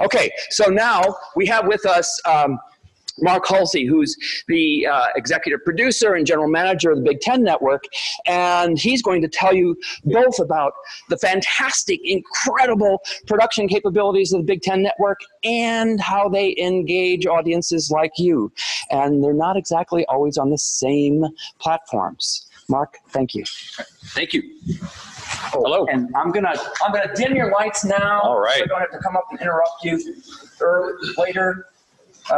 Okay, so now we have with us um, Mark Hulsey, who's the uh, executive producer and general manager of the Big Ten Network, and he's going to tell you both about the fantastic, incredible production capabilities of the Big Ten Network and how they engage audiences like you. And they're not exactly always on the same platforms. Mark, thank you. Thank you. Oh, Hello. And I'm gonna I'm gonna dim your lights now. All right. So I don't have to come up and interrupt you or later. Uh,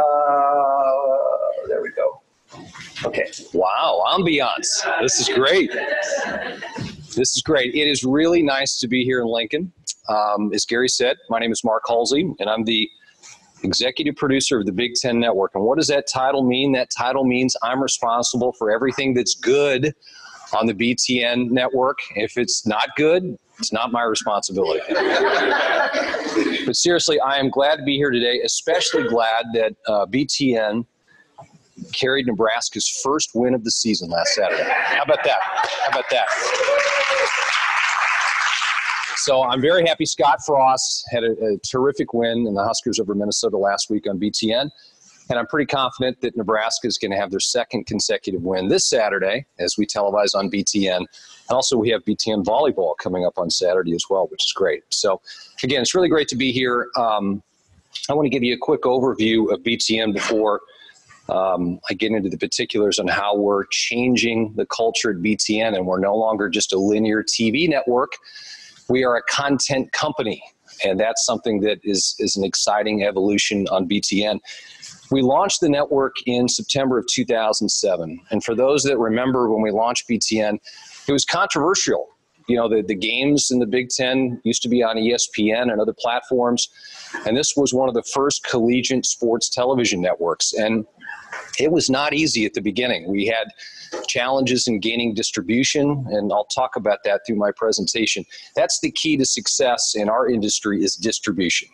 there we go. Okay. Wow, ambiance. This is great. This is great. It is really nice to be here in Lincoln. Um, as Gary said, my name is Mark Hulsey, and I'm the executive producer of the Big Ten Network. And what does that title mean? That title means I'm responsible for everything that's good on the BTN network. If it's not good, it's not my responsibility. but seriously, I am glad to be here today, especially glad that uh, BTN carried Nebraska's first win of the season last Saturday. How about that? How about that? So I'm very happy Scott Frost had a, a terrific win in the Huskers over Minnesota last week on BTN. And I'm pretty confident that Nebraska is going to have their second consecutive win this Saturday as we televise on BTN. And also, we have BTN volleyball coming up on Saturday as well, which is great. So, again, it's really great to be here. Um, I want to give you a quick overview of BTN before um, I get into the particulars on how we're changing the culture at BTN, and we're no longer just a linear TV network. We are a content company, and that's something that is, is an exciting evolution on BTN. We launched the network in September of 2007. And for those that remember when we launched BTN, it was controversial. You know, the, the games in the Big Ten used to be on ESPN and other platforms. And this was one of the first collegiate sports television networks. And it was not easy at the beginning. We had challenges in gaining distribution, and I'll talk about that through my presentation. That's the key to success in our industry is distribution.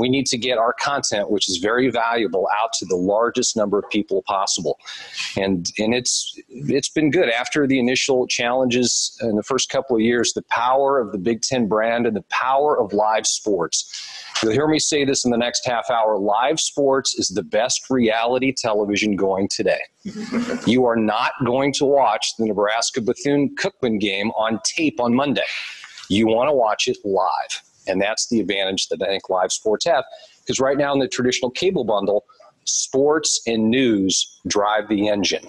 We need to get our content, which is very valuable, out to the largest number of people possible. And and it's it's been good. After the initial challenges in the first couple of years, the power of the Big Ten brand and the power of live sports. You'll hear me say this in the next half hour. Live sports is the best reality television going today. you are not going to watch the Nebraska Bethune Cookman game on tape on Monday. You want to watch it live. And that's the advantage that I think live sports have. Because right now in the traditional cable bundle, sports and news drive the engine.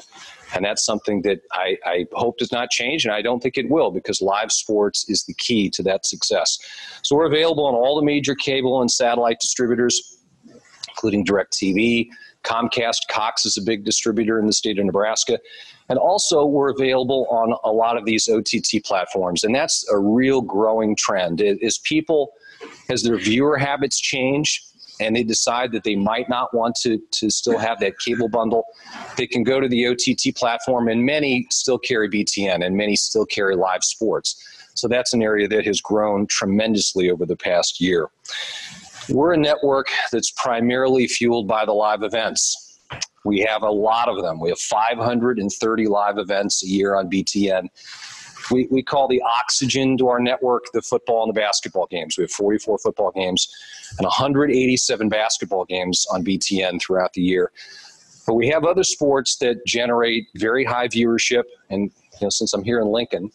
And that's something that I, I, hope does not change, and I don't think it will because live sports is the key to that success. So we're available on all the major cable and satellite distributors, including DirecTV, Comcast, Cox is a big distributor in the state of Nebraska. And also, we're available on a lot of these OTT platforms. And that's a real growing trend. As people, as their viewer habits change, and they decide that they might not want to, to still have that cable bundle, they can go to the OTT platform, and many still carry BTN, and many still carry live sports. So that's an area that has grown tremendously over the past year. We're a network that's primarily fueled by the live events. We have a lot of them. We have 530 live events a year on BTN. We, we call the oxygen to our network the football and the basketball games. We have 44 football games and 187 basketball games on BTN throughout the year. But we have other sports that generate very high viewership. And you know, since I'm here in Lincoln,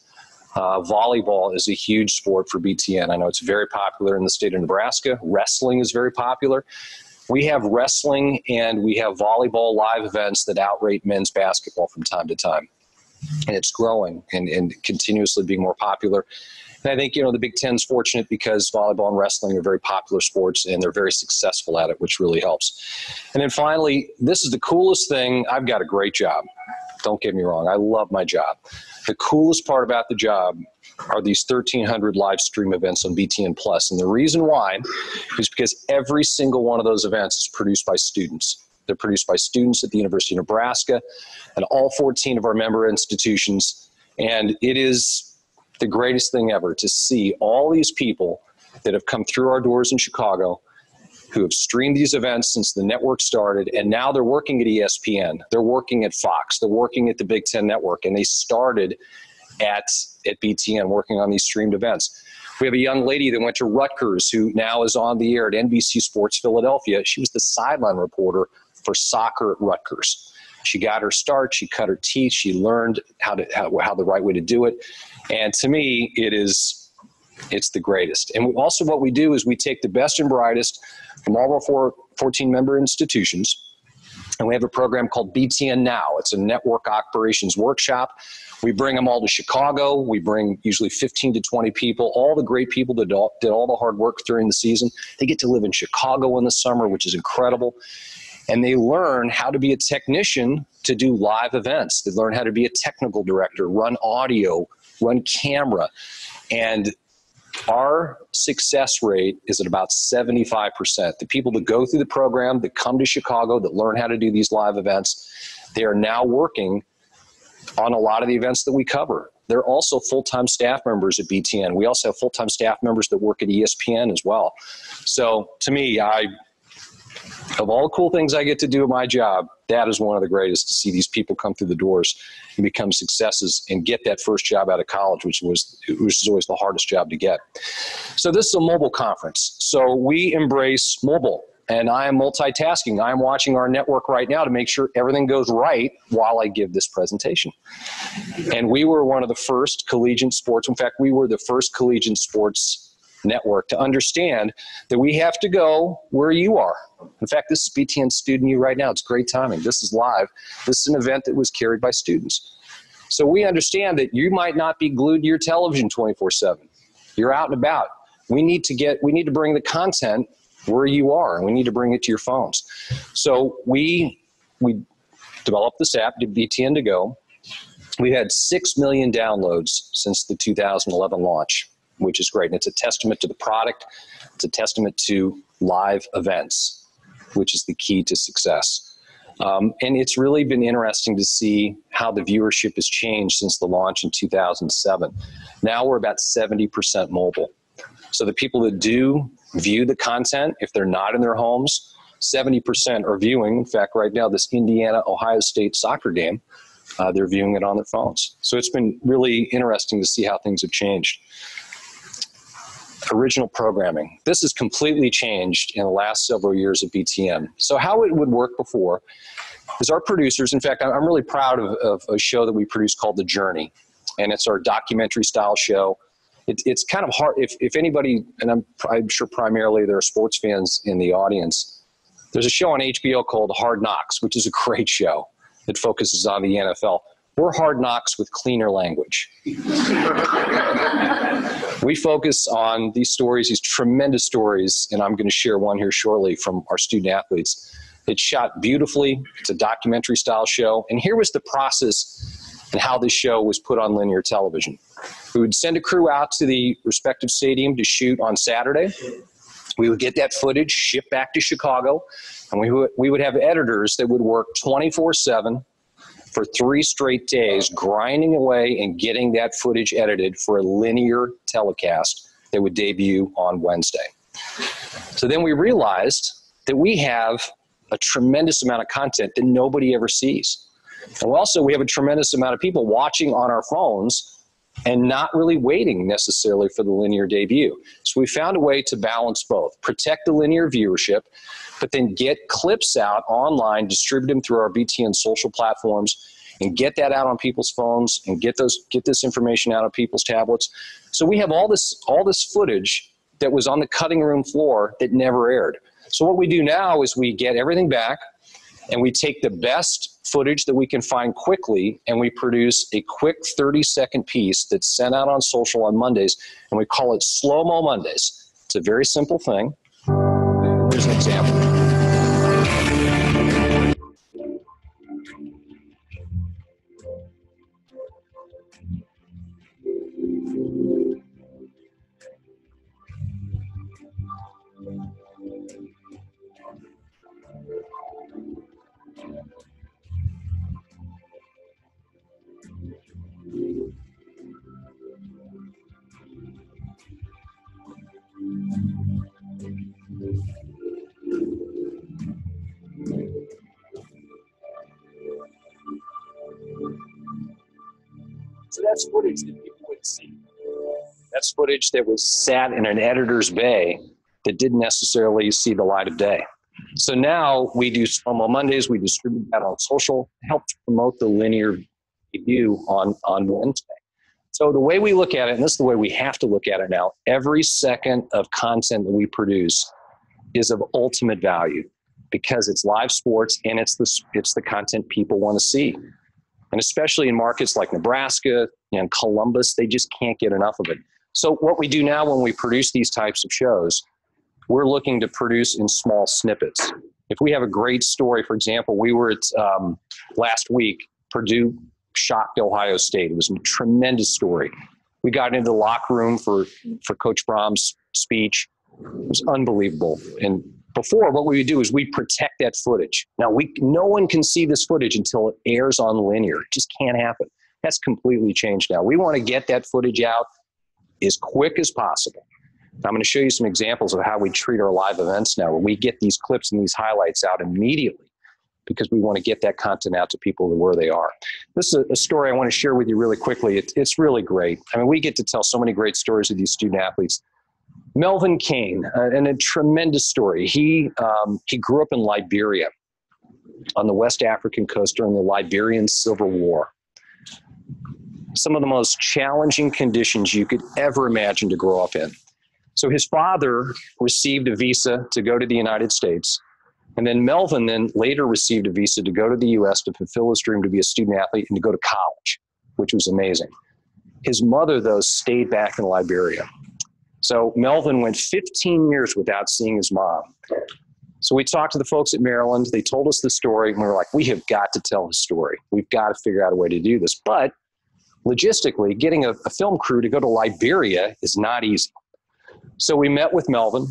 uh, volleyball is a huge sport for BTN. I know it's very popular in the state of Nebraska. Wrestling is very popular. We have wrestling and we have volleyball live events that outrate men's basketball from time to time. And it's growing and, and continuously being more popular. And I think, you know, the Big Ten's fortunate because volleyball and wrestling are very popular sports and they're very successful at it, which really helps. And then finally, this is the coolest thing. I've got a great job. Don't get me wrong. I love my job. The coolest part about the job are these 1,300 live stream events on BTN Plus. And the reason why is because every single one of those events is produced by students. They're produced by students at the University of Nebraska and all 14 of our member institutions. And it is the greatest thing ever to see all these people that have come through our doors in Chicago who have streamed these events since the network started, and now they're working at ESPN, they're working at Fox, they're working at the Big Ten Network, and they started at at BTN working on these streamed events. We have a young lady that went to Rutgers who now is on the air at NBC Sports Philadelphia. She was the sideline reporter for soccer at Rutgers. She got her start. She cut her teeth. She learned how to how, how the right way to do it. And to me, it is it's the greatest. And also, what we do is we take the best and brightest from all of our 14 member institutions, and we have a program called BTN Now. It's a network operations workshop. We bring them all to Chicago. We bring usually 15 to 20 people, all the great people that did all the hard work during the season. They get to live in Chicago in the summer, which is incredible. And they learn how to be a technician to do live events. They learn how to be a technical director, run audio, run camera. And our success rate is at about 75%. The people that go through the program, that come to Chicago, that learn how to do these live events, they are now working on a lot of the events that we cover. They're also full time staff members at BTN. We also have full time staff members that work at ESPN as well. So to me, I of all the cool things I get to do at my job, that is one of the greatest to see these people come through the doors and become successes and get that first job out of college, which was which is always the hardest job to get. So this is a mobile conference. So we embrace mobile. And I am multitasking. I'm watching our network right now to make sure everything goes right while I give this presentation. And we were one of the first collegiate sports. In fact, we were the first collegiate sports network to understand that we have to go where you are. In fact, this is BTN Student U right now. It's great timing. This is live. This is an event that was carried by students. So we understand that you might not be glued to your television 24 7. You're out and about. We need to get, we need to bring the content where you are, and we need to bring it to your phones. So we, we developed this app, BTN to Go. We had 6 million downloads since the 2011 launch which is great. And it's a testament to the product, it's a testament to live events, which is the key to success. Um, and it's really been interesting to see how the viewership has changed since the launch in 2007. Now we're about 70% mobile. So the people that do view the content, if they're not in their homes, 70% are viewing. In fact, right now, this Indiana Ohio State soccer game, uh, they're viewing it on their phones. So it's been really interesting to see how things have changed original programming. This has completely changed in the last several years of BTN. So how it would work before is our producers, in fact, I'm really proud of, of a show that we produced called The Journey. And it's our documentary style show. It, it's kind of hard, if, if anybody, and I'm, I'm sure primarily there are sports fans in the audience, there's a show on HBO called Hard Knocks, which is a great show. It focuses on the NFL. We're hard knocks with cleaner language. we focus on these stories, these tremendous stories, and I'm going to share one here shortly from our student athletes. It's shot beautifully. It's a documentary style show. And here was the process and how this show was put on linear television. We would send a crew out to the respective stadium to shoot on Saturday. We would get that footage shipped back to Chicago, and we would, we would have editors that would work 24 7 for three straight days, grinding away and getting that footage edited for a linear telecast that would debut on Wednesday. So then we realized that we have a tremendous amount of content that nobody ever sees. And also, we have a tremendous amount of people watching on our phones and not really waiting necessarily for the linear debut. So we found a way to balance both protect the linear viewership, but then get clips out online, distribute them through our BTN social platforms, and get that out on people's phones and get those get this information out of people's tablets. So we have all this all this footage that was on the cutting room floor that never aired. So what we do now is we get everything back and we take the best footage that we can find quickly and we produce a quick 30 second piece that's sent out on social on Mondays and we call it Slow Mo Mondays. It's a very simple thing. Here's an example. That's footage that people would see. That's footage that was sat in an editor's bay that didn't necessarily see the light of day. So now we do on Mondays, we distribute that on social, help promote the linear view on, on Wednesday. So the way we look at it, and this is the way we have to look at it now, every second of content that we produce is of ultimate value because it's live sports and it's the, it's the content people want to see. And especially in markets like Nebraska and Columbus, they just can't get enough of it. So what we do now when we produce these types of shows we're looking to produce in small snippets. If we have a great story, for example, we were at um, last week, Purdue shocked Ohio State. It was a tremendous story. We got into the locker room for, for Coach Brohm's speech. It was unbelievable. And before, what we would do is we protect that footage. Now, we no one can see this footage until it airs on linear. It just can't happen. That's completely changed now. We want to get that footage out as quick as possible. I'm going to show you some examples of how we treat our live events now, where we get these clips and these highlights out immediately because we want to get that content out to people where they are. This is a, story I want to share with you really quickly. It, it's really great. I mean, we get to tell so many great stories of these student athletes. Melvin Keihn, uh, and a tremendous story. He um, he grew up in Liberia, on the West African coast during the Liberian Civil War. Some of the most challenging conditions you could ever imagine to grow up in. So his father received a visa to go to the United States. And then Melvin then later received a visa to go to the US to fulfill his dream to be a student athlete and to go to college, which was amazing. His mother, though, stayed back in Liberia. So Melvin went 15 years without seeing his mom. So we talked to the folks at Maryland. They told us the story, and we were like, we have got to tell his story. We've got to figure out a way to do this. But logistically, getting a, a film crew to go to Liberia is not easy. So we met with Melvin.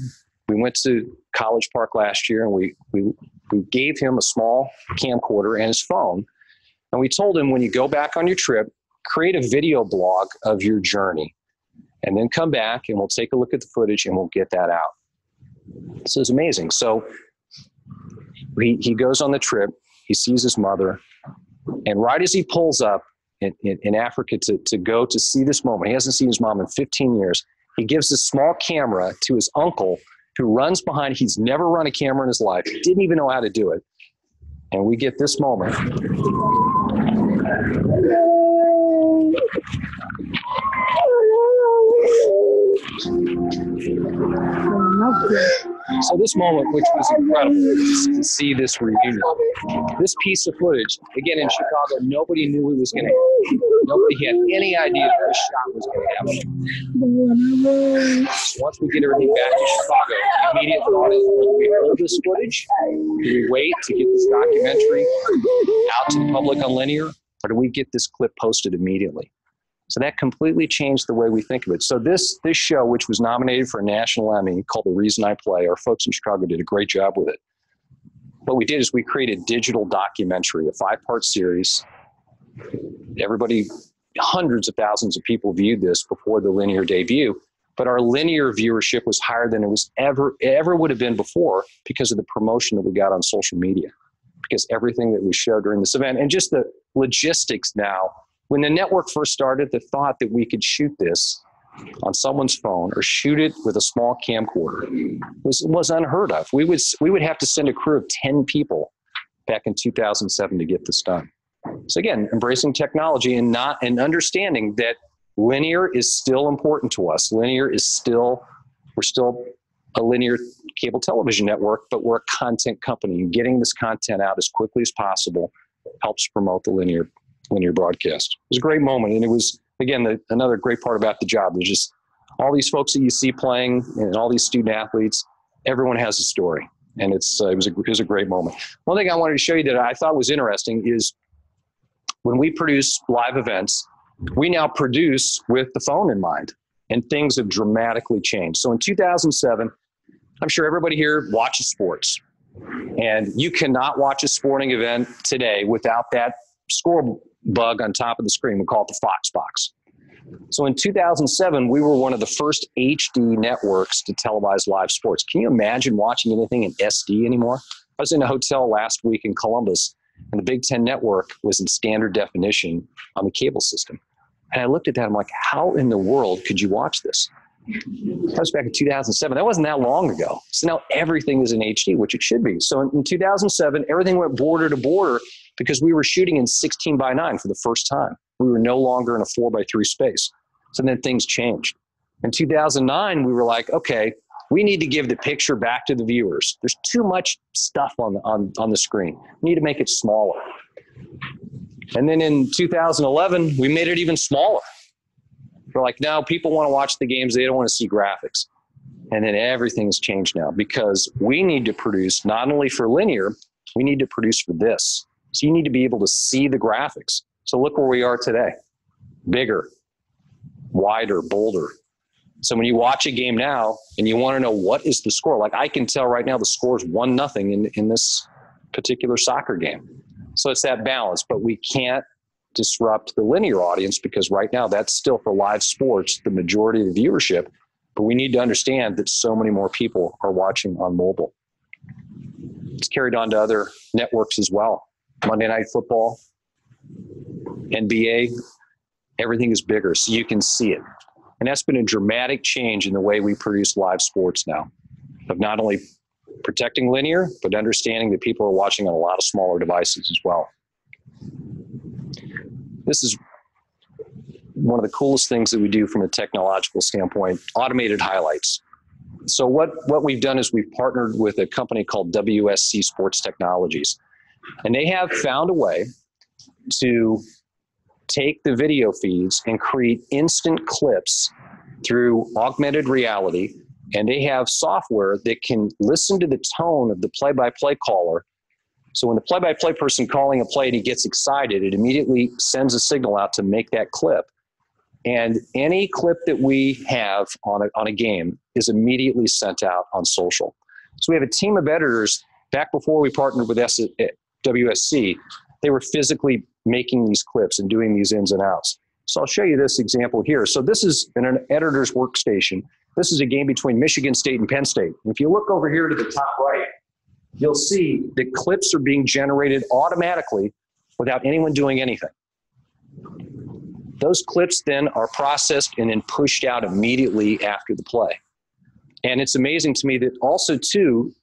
We went to College Park last year and we, we, we gave him a small camcorder and his phone. And we told him when you go back on your trip, create a video blog of your journey and then come back and we'll take a look at the footage and we'll get that out. This is amazing. So he, he goes on the trip, he sees his mother, and right as he pulls up in, in, in Africa to, to go to see this moment, he hasn't seen his mom in 15 years, he gives a small camera to his uncle who runs behind. He's never run a camera in his life, didn't even know how to do it. And we get this moment. So this moment, which was incredible, to see this reunion, this piece of footage, again in Chicago, nobody knew it was going to happen. Nobody had any idea that this shot was going to happen. So once we get everything back to Chicago, the immediate thought is, do we hold this footage? Do we wait to get this documentary out to the public on linear? Or do we get this clip posted immediately? So that completely changed the way we think of it. So this this show, which was nominated for a national Emmy, called The Reason I Play, our folks in Chicago did a great job with it. What we did is we created digital documentary, a five-part series. Everybody, hundreds of thousands of people viewed this before the linear debut, but our linear viewership was higher than it was ever ever would have been before because of the promotion that we got on social media. Because everything that we showed during this event and just the logistics now when the network first started, the thought that we could shoot this on someone's phone or shoot it with a small camcorder was, was unheard of. We would, we would have to send a crew of 10 people back in 2007 to get this done. So again, embracing technology and not and understanding that linear is still important to us. Linear is still we're still a linear cable television network, but we're a content company. And getting this content out as quickly as possible helps promote the linear linear broadcast. It was a great moment, and it was again the, another great part about the job. There's just all these folks that you see playing, and all these student athletes. Everyone has a story, and it's uh, it was a it was a great moment. One thing I wanted to show you that I thought was interesting is when we produce live events, we now produce with the phone in mind, and things have dramatically changed. So in 2007, I'm sure everybody here watches sports. And you cannot watch a sporting event today without that score bug on top of the screen. We call it the Fox box. So in 2007, we were one of the first HD networks to televise live sports. Can you imagine watching anything in SD anymore? I was in a hotel last week in Columbus, and the Big Ten network was in standard definition on the cable system. And I looked at that. I'm like, how in the world could you watch this? That was back in 2007. That wasn't that long ago. So now everything is in HD, which it should be. So in, in 2007, everything went border to border because we were shooting in 16 by 9 for the first time. We were no longer in a 4 by 3 space. So then things changed. In 2009, we were like, okay, we need to give the picture back to the viewers. There's too much stuff on, on, on the screen. We need to make it smaller. And then in 2011, we made it even smaller. We're like, now people want to watch the games, they don't want to see graphics. And then everything's changed now because we need to produce not only for linear, we need to produce for this. So you need to be able to see the graphics. So look where we are today bigger, wider, bolder. So when you watch a game now and you want to know what is the score, like I can tell right now the score is one nothing in, in this particular soccer game. So it's that balance, but we can't disrupt the linear audience because right now that's still for live sports the majority of the viewership. But we need to understand that so many more people are watching on mobile. It's carried on to other networks as well. Monday Night Football, NBA, everything is bigger, so you can see it. And that's been a dramatic change in the way we produce live sports now, of not only protecting linear, but understanding that people are watching on a lot of smaller devices as well. This is one of the coolest things that we do from a technological standpoint automated highlights. So, what, what we've done is we've partnered with a company called WSC Sports Technologies, and they have found a way to take the video feeds and create instant clips through augmented reality. And they have software that can listen to the tone of the play by play caller. So when the play by play person calling a play and he gets excited, it immediately sends a signal out to make that clip. And any clip that we have on a, on a game is immediately sent out on social. So we have a team of editors back before we partnered with WSC. They were physically making these clips and doing these ins and outs. So I'll show you this example here. So this is in an editor's workstation. This is a game between Michigan State and Penn State. If you look over here to the top right, you'll see that clips are being generated automatically without anyone doing anything. Those clips then are processed and then pushed out immediately after the play. And it's amazing to me that also too,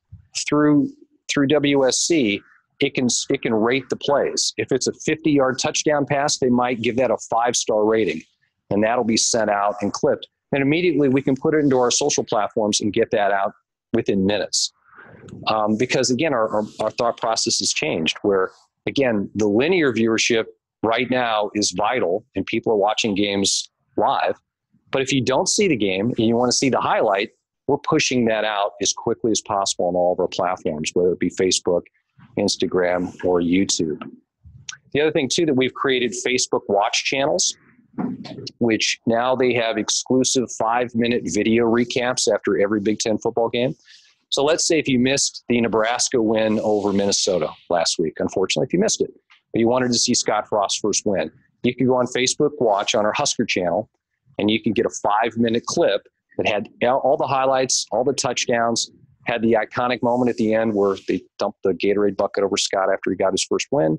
through through WSC, it can it can rate the plays. If it's a 50 yard touchdown pass, they might give that a five star rating, and that'll be sent out and clipped. And immediately we can put it into our social platforms and get that out within minutes. Um, because again, our, our, our thought process has changed. Where again, the linear viewership right now is vital, and people are watching games live. But if you don't see the game and you want to see the highlight, we're pushing that out as quickly as possible on all of our platforms, whether it be Facebook, Instagram, or YouTube. The other thing, too, that we've created Facebook watch channels, which now they have exclusive five minute video recaps after every Big Ten football game. So let's say if you missed the Nebraska win over Minnesota last week, unfortunately, if you missed it, but you wanted to see Scott Frost's first win, you could go on Facebook Watch on our Husker channel and you can get a five minute clip that had all the highlights, all the touchdowns, had the iconic moment at the end where they dumped the Gatorade bucket over Scott after he got his first win.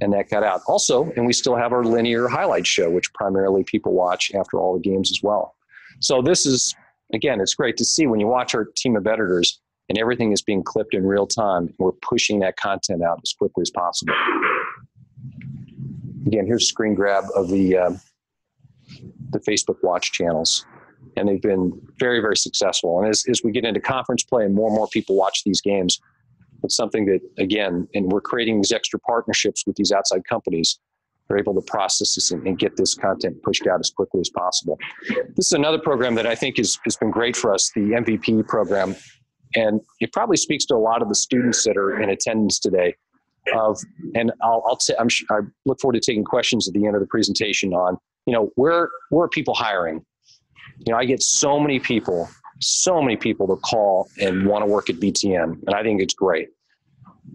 And that got out. Also, and we still have our linear highlight show, which primarily people watch after all the games as well. So this is, again, it's great to see when you watch our team of editors and everything is being clipped in real time. We're pushing that content out as quickly as possible. Again, here's a screen grab of the uh, the Facebook Watch channels and they've been very, very successful. And as, as we get into conference play and more and more people watch these games, it's something that, again, and we're creating these extra partnerships with these outside companies. They're able to process this and, and get this content pushed out as quickly as possible. This is another program that I think is, has been great for us, the MVP program. And it probably speaks to a lot of the students that are in attendance today. Of and I'll, I'll t- I'm, I look forward to taking questions at the end of the presentation on you know where where are people hiring you know, I get so many people, so many people to call and want to work at BTN, and I think it's great.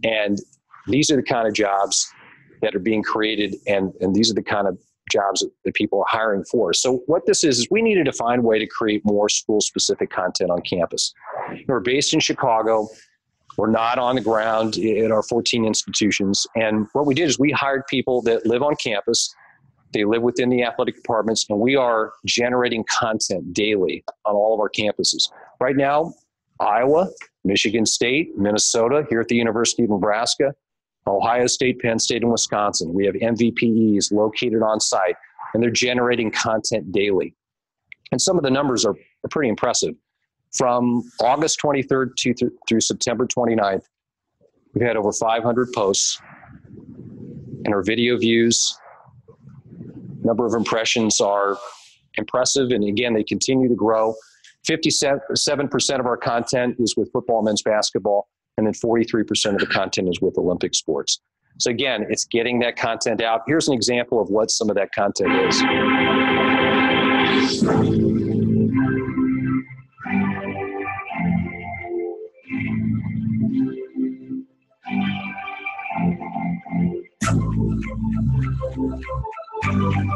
And these are the kind of jobs that are being created, and, and these are the kind of jobs that, that people are hiring for. So what this is is we needed to find a way to create more school-specific content on campus. We're based in Chicago. We're not on the ground at our 14 institutions. And what we did is we hired people that live on campus They live within the athletic departments, and we are generating content daily on all of our campuses. Right now, Iowa, Michigan State, Minnesota, here at the University of Nebraska, Ohio State, Penn State, and Wisconsin. We have MVPEs located on site, and they're generating content daily. And some of the numbers are, pretty impressive. From August 23rd to, th- through September 29th, we've had over 500 posts, and our video views, number of impressions are impressive. And again, they continue to grow. 57% of our content is with football men's basketball, and then 43% of the content is with Olympic sports. So again, it's getting that content out. Here's an example of what some of that content is.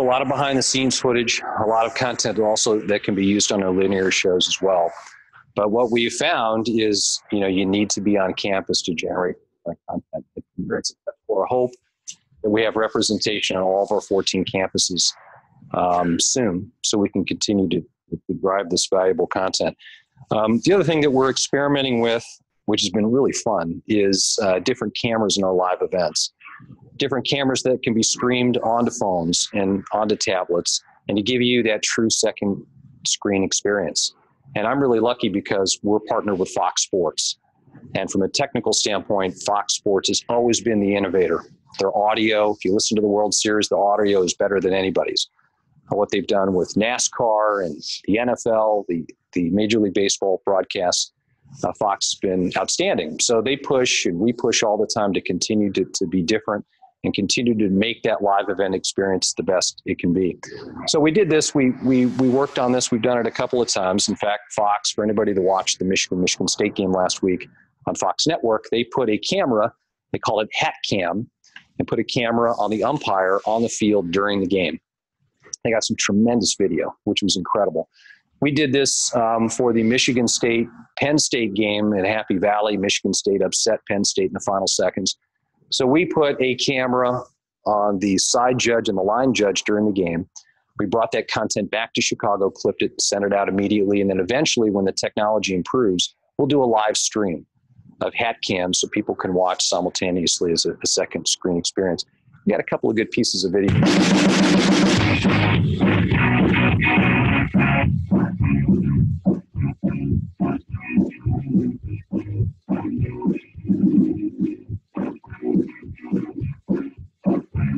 A lot of behind the scenes footage, a lot of content also that can be used on our linear shows as well. But what we found is, you know, you need to be on campus to generate content. It's our hope that we have representation on all of our 14 campuses um, soon, so we can continue to, to drive this valuable content. Um, the other thing that we're experimenting with, which has been really fun, is uh, different cameras in our live events different cameras that can be streamed onto phones and onto tablets and to give you that true second screen experience. And I'm really lucky because we're partnered with Fox Sports. And from a technical standpoint, Fox Sports has always been the innovator. Their audio, if you listen to the World Series, the audio is better than anybody's. What they've done with NASCAR and the NFL, the, the Major League Baseball broadcasts, uh, Fox has been outstanding. So they push and we push all the time to continue to, to be different and continue to make that live event experience the best it can be. So we did this. We we we worked on this. We've done it a couple of times. In fact, Fox, for anybody that watched the Michigan Michigan State game last week on Fox Network, they put a camera. They call it Hat Cam, and put a camera on the umpire on the field during the game. They got some tremendous video, which was incredible. We did this um, for the Michigan State Penn State game in Happy Valley. Michigan State upset Penn State in the final seconds so we put a camera on the side judge and the line judge during the game. We brought that content back to Chicago, clipped it, sent it out immediately, and then eventually, when the technology improves, we'll do a live stream of hat cams so people can watch simultaneously as a, a second screen experience. We got a couple of good pieces of video.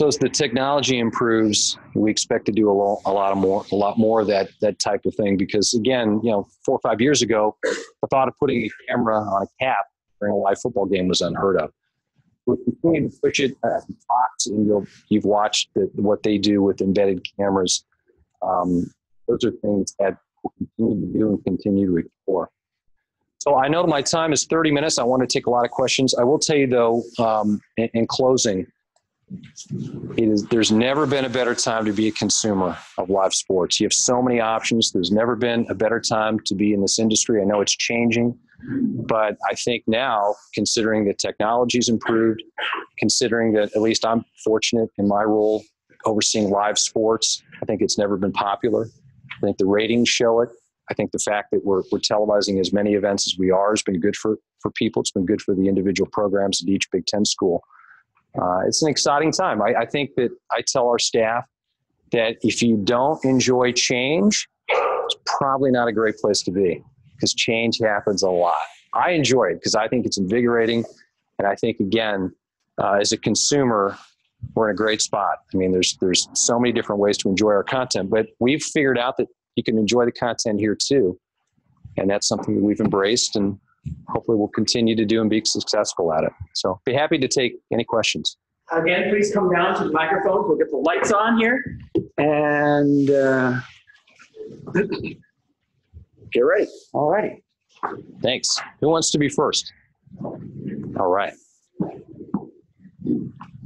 So as the technology improves, we expect to do a lot, a lot of more, a lot more of that that type of thing. Because again, you know, four or five years ago, the thought of putting a camera on a cap during a live football game was unheard of. We continue to push it at Fox, and you'll you've watched the, what they do with embedded cameras. Um, those are things that we'll continue to do and continue to explore. So I know my time is 30 minutes. I want to take a lot of questions. I will tell you though, um, in, in closing is, there's never been a better time to be a consumer of live sports. You have so many options. There's never been a better time to be in this industry. I know it's changing, but I think now, considering that technology's improved, considering that at least I'm fortunate in my role overseeing live sports, I think it's never been popular. I think the ratings show it. I think the fact that we're, we're televising as many events as we are has been good for, for people. It's been good for the individual programs at each Big Ten school. Uh, it's an exciting time. I, I think that I tell our staff that if you don't enjoy change, it's probably not a great place to be because change happens a lot. I enjoy it because I think it's invigorating. And I think, again, uh, as a consumer, we're in a great spot. I mean, there's there's so many different ways to enjoy our content, but we've figured out that you can enjoy the content here too, and that's something that we've embraced, and hopefully we'll continue to do and be successful at it. So, be happy to take any questions. Again, please come down to the microphone. We'll get the lights on here, and uh, get ready. All righty. Thanks. Who wants to be first? All right.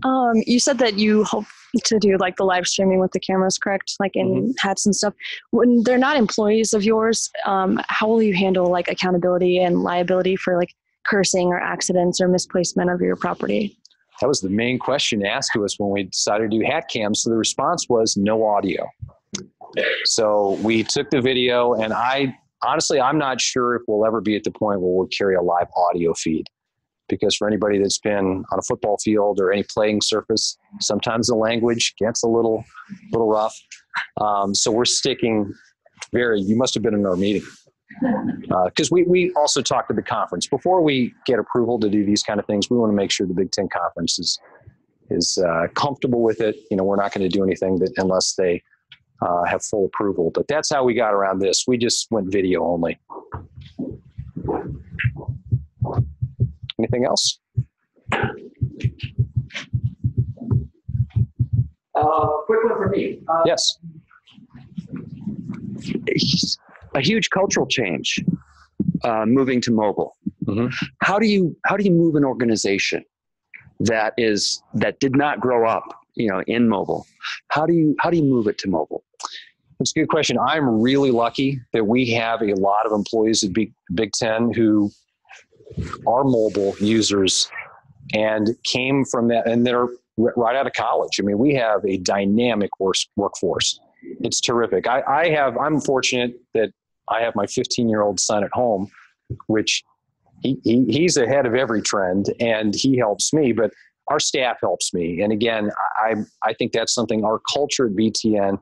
Um, you said that you hope to do like the live streaming with the cameras, correct? Like in Mm-hmm. hats and stuff. When they're not employees of yours, um, how will you handle like accountability and liability for like cursing or accidents or misplacement of your property? That was the main question asked to us when we decided to do hat cams. So the response was no audio. So we took the video, and I honestly, I'm not sure if we'll ever be at the point where we'll carry a live audio feed. Because for anybody that's been on a football field or any playing surface, sometimes the language gets a little, little rough. Um, so we're sticking very. You must have been in our meeting. Because we, we also talked to the conference. Before we get approval to do these kind of things we want to make sure the big ten conference is is uh, comfortable with it. You know we're not going to do anything that unless they uh, have full approval. But that's how we got around this. We just went video only anything else Uh, quick one for me. Uh, yes a huge cultural change uh, moving to mobile. Mhm. How do you how do you move an organization that is that did not grow up, you know, in mobile? How do you how do you move it to mobile? That's a good question. I'm really lucky that we have a lot of employees at Big, Big Ten who are mobile users and came from that, and they're right out of college. I mean, we have a dynamic work, workforce. It's terrific. I, I have. I'm fortunate that I have my 15 year old son at home, which he, he he's ahead of every trend, and he helps me. But our staff helps me. And again, I I think that's something our culture at BTN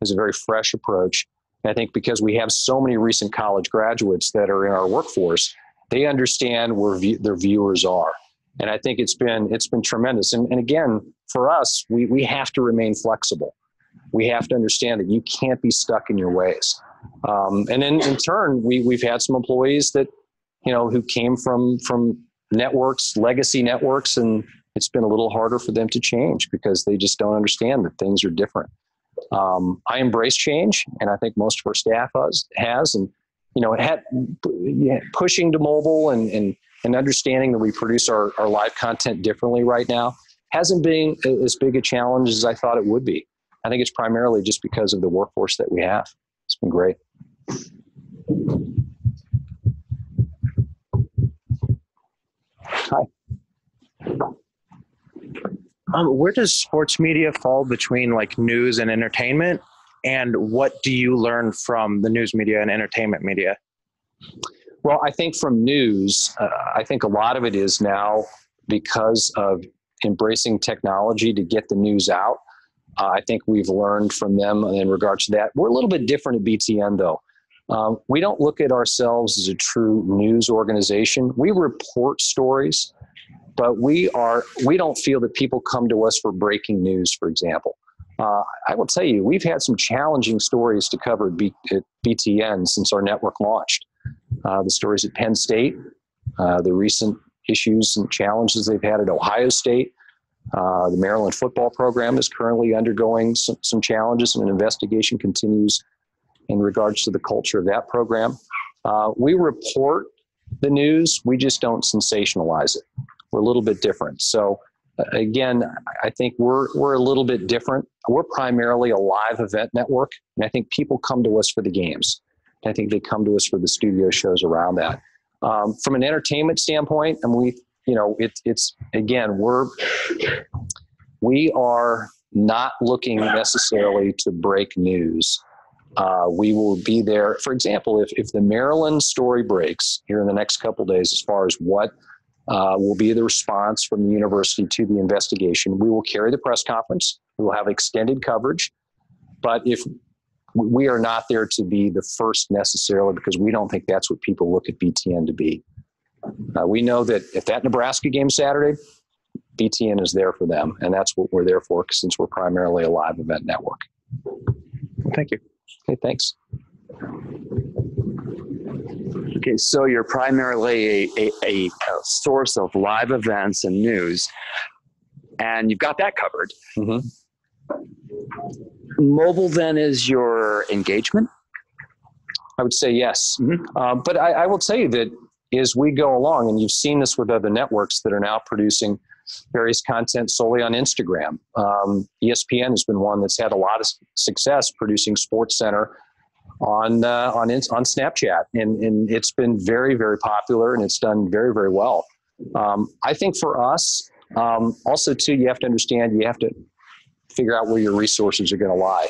is a very fresh approach. And I think because we have so many recent college graduates that are in our workforce, they understand where view, their viewers are. And I think it's been it's been tremendous. And, and again, for us, we, we have to remain flexible. We have to understand that you can't be stuck in your ways. Um, and then in turn, we, we've had some employees that, you know, who came from from networks, legacy networks, and it's been a little harder for them to change because they just don't understand that things are different um, I embrace change, and I think most of our staff has. has and you know, had pushing to mobile and, and and understanding that we produce our, our live content differently right now hasn't been as big a challenge as I thought it would be. I think it's primarily just because of the workforce that we have. It's been great. Hi. Um, where does sports media fall between like news and entertainment? And what do you learn from the news media and entertainment media? Well, I think from news, uh, I think a lot of it is now because of embracing technology to get the news out. Uh, I think we've learned from them in regards to that. We're a little bit different at BTN, though. Um, we don't look at ourselves as a true news organization. We report stories, but we are we don't feel that people come to us for breaking news. For example, uh, I will tell you, we've had some challenging stories to cover at, B, at BTN since our network launched. Uh, the stories at Penn State, uh, the recent issues and challenges they've had at Ohio State. Uh, the Maryland football program is currently undergoing some, some challenges, and an investigation continues in regards to the culture of that program. Uh, we report the news, we just don't sensationalize it. We're a little bit different. So, again, I think we're we're a little bit different. We're primarily a live event network, and I think people come to us for the games. I think they come to us for the studio shows around that. Um, from an entertainment standpoint, and we, you know, it, it's again, we're we are not looking necessarily to break news. Uh, we will be there. For example, if, if the Maryland story breaks here in the next couple days, as far as what uh, will be the response from the university to the investigation, we will carry the press conference. We will have extended coverage. But if we are not there to be the first necessarily, because we don't think that's what people look at BTN to be. Uh, we know that if that Nebraska game Saturday, BTN is there for them, and that's what we're there for since we're primarily a live event network. Thank you. Okay, thanks. Okay, so you're primarily a, a, a source of live events and news, and you've got that covered. Mhm. Mobile then is your engagement. I would say yes. Mhm. Um, but I, I will tell you that as we go along, and you've seen this with other networks that are now producing various content solely on Instagram. Um, ESPN has been one that's had a lot of success producing Sports Center on uh, on on Snapchat, and and it's been very very popular, and it's done very very well. Um, I think for us, um, also too, you have to understand you have to figure out where your resources are going to lie.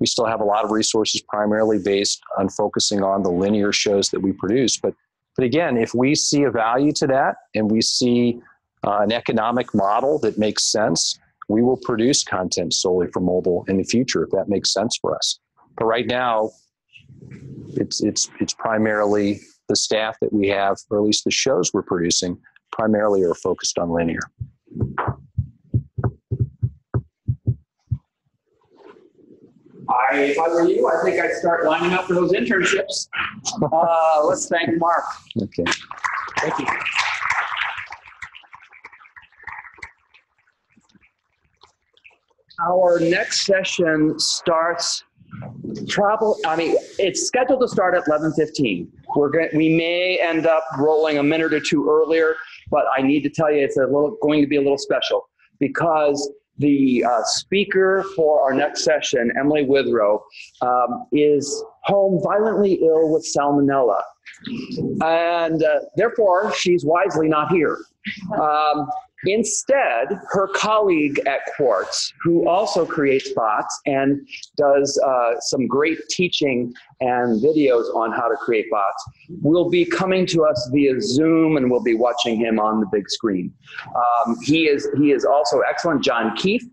We still have a lot of resources primarily based on focusing on the linear shows that we produce, but but again, if we see a value to that and we see uh, an economic model that makes sense, we will produce content solely for mobile in the future if that makes sense for us. But right now, it's it's it's primarily the staff that we have, or at least the shows we're producing, primarily are focused on linear. I, if I were you, I think I'd start lining up for those internships. Uh, let's thank Mark. Okay. Thank you. Our next session starts travel. I mean, it's scheduled to start at 11:15. We're going. We may end up rolling a minute or two earlier, but I need to tell you, it's a little going to be a little special because the uh, speaker for our next session, Emily Withrow, um, is home violently ill with salmonella and uh, therefore she's wisely not here. Um, instead, her colleague at Quartz, who also creates bots and does uh, some great teaching and videos on how to create bots, will be coming to us via Zoom, and we'll be watching him on the big screen. Um, he is he is also excellent. John Keefe.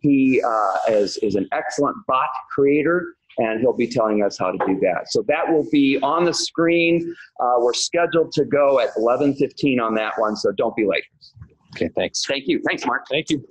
He uh, is is an excellent bot creator and he'll be telling us how to do that. So that will be on the screen. Uh, we're scheduled to go at 11:15 on that one, so don't be late. Okay. Thanks. Thank you. Thanks, Mark. Thank you.